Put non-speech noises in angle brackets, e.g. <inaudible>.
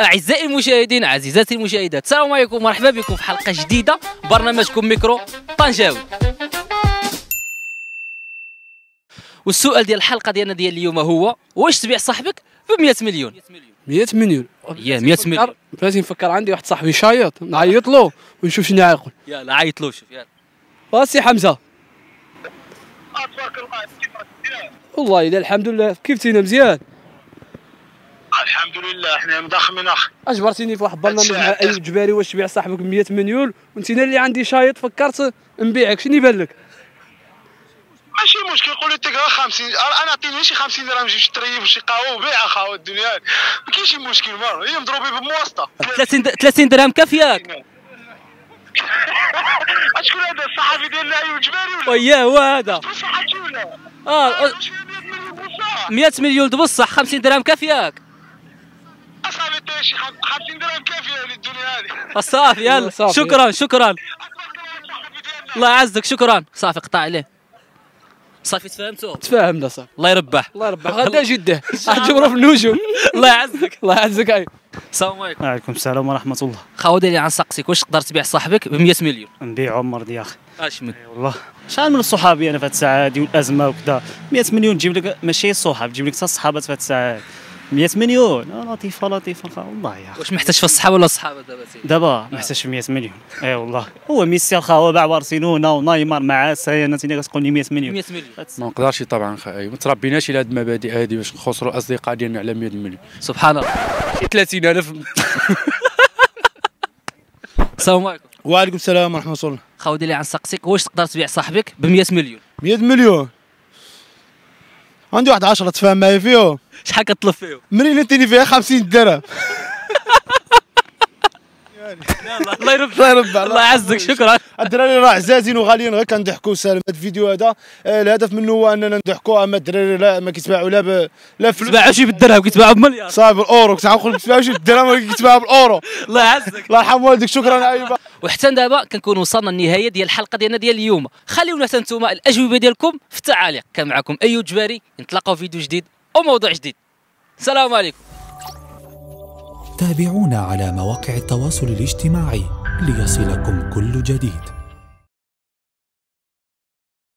أعزائي المشاهدين عزيزاتي المشاهدات السلام عليكم ومرحبا بكم في حلقة جديدة برنامجكم ميكرو طنجاوي. والسؤال ديال الحلقة ديالنا ديال اليوم هو واش تبيع صاحبك ب 100 مليون؟ 100 مليون. يا 100 مليون. بلاتي نفكر عندي واحد صاحبي شايط نعيط له ونشوف شنو يعقل يلا عيط له شوف يلا واسي حمزة. والله إلا الحمد لله كيف تينا مزيان؟ الحمد لله إحنا مضخمين اخ أجبرتيني في واحد البرنامج مع ايوب جباري واش تبيع صاحبك ب 100 مليون وأنت أنا اللي عندي شايط فكرت نبيعك شنو يبان لك؟ ماشي مشكل قول لي تلقى 50 أنا عطيني شي 50 درهم نجيب شي طريف وشي قهوة وبيع اخا الدنيا. ما كاينش شي مشكل ما هي مضروبين بمواسطة. 30 د- 30 درهم كافياك <laughs> شكون هذا الصحفي ديالنا ايوب جباري ولا؟ وياه هو هذا. آه واش فيها 100 مليون بصح 100 مليون بصح 50 درهم كافياك. اصاحبي انت شي 50 درهم كافية للدنيا هذه. صافي يلا <laughs> صافي. شكرا شكرا. الله يعزك شكرا. صافي قطع عليه. صافي تفهمتوا تفاهمنا صاحبي الله يربح. الله يربح. غدا جدة. <laughs> اعتبره في النجوم. الله يعزك. <laughs> الله يعزك ايوب السلام عليكم. وعليكم السلام ورحمة الله. خاو ديالي عن سقسيك واش تقدر تبيع صاحبك ب 100 مليون؟ نبيع عمر يا أخي. اش من؟ والله. شحال من الصحابي أنا في هاد الساعة هادي والأزمة وكذا 100 مليون تجيب لك ماشي الصحاب تجيب لك حتى الصحابات في هاد الساعة هادي. 100 مليون. آه، لطيفة لطيفة. خا- والله يا أخي. واش محتاج في الصحابه ولا الصحابة دابا سيدي؟ دابا ما حتاش 100 مليون. اي والله. هو ميسي الخا هو باع بارسلونة ونايمار مع ساي أنا تيني كتقول لي 100 مليون. 100 مليون. ما نقدرش طبعا خاي ما تربيناش على هاد المبادئ هادي باش نخسروا الاصدقاء ديالنا على 100 مليون. سبحان الله. شي 30000 <laughs> السلام عليكم. وعليكم السلام ورحمة الله. خاو ديالي عن سقسيك واش تقدر تبيع صاحبك ب 100 مليون؟ 100 مليون. عندي واحد 10 تفاهم معايا فيهم. شحال كطلب فيهم؟ منين انتني فيها 50 درهم. الله يربح الله يربع الله يعزك شكرا. الدراري راه عزازين وغاليين غير كنضحكوا سالم هذا الفيديو هذا. آه، الهدف منه هو أننا نضحكوا أما الدراري لا ما كيتباعوا لا ب... لا فلوس. تباعوا شي بالدرهم كيتباعوا بمليار. صاحب الأورو كنت نقول كيتباعوا شي بالدرهم ولكن كيتباعوا بالأورو. الله يعزك. الله يرحم والديك شكرا ايوب وحتى دابا كنكون وصلنا النهايه ديال الحلقة ديالنا ديال اليوم. خليونا نتوما الأجوبة ديالكم في التعاليق. كان معكم أيوب جباري. نتلاقاو في فيديو جديد وموضوع جديد. السلام عليكم. تابعونا على مواقع التواصل الاجتماعي ليصلكم كل جديد.